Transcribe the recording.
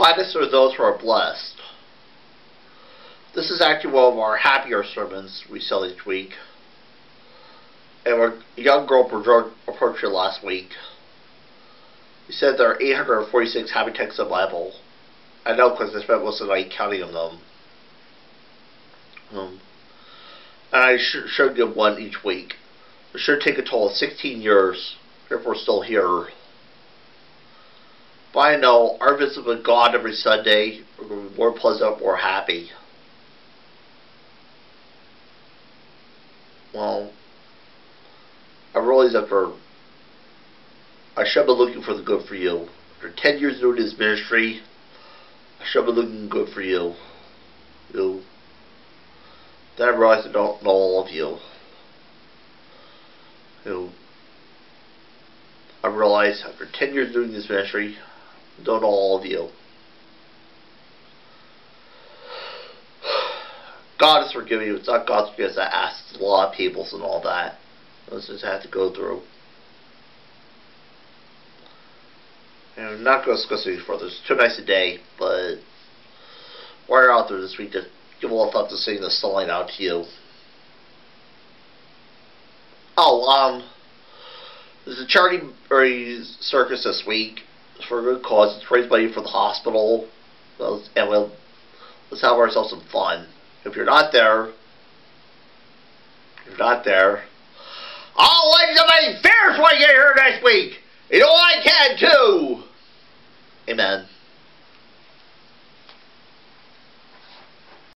Blessed are those who are blessed. This is actually one of our happier sermons we sell each week. And our young girl approached it last week. He said there are 846 happy texts in the Bible. I know because I spent most of the night counting them. Um, and I sh should give one each week. It should take a total of 16 years if we're still here. I know our visit with God every Sunday more pleasant, more happy. Well, I realize after I should be looking for the good for you. After 10 years doing this ministry, I should be looking good for you. You. Then I realized I don't know all of you. You. I realized after 10 years doing this ministry, I don't all of you. God is forgiving you. It's not God's forgiveness that asks a lot of peoples and all that. Those just have to go through. And I'm not going to discuss any further. It's too nice a day, but while you're out there this week, just give a little thought to seeing the sign out to you. Oh, um, there's a charity circus this week for a good cause. It's raised money for the hospital, and we'll let's have ourselves some fun. If you're not there, if you're not there, I'll let somebody fierce when you here next week.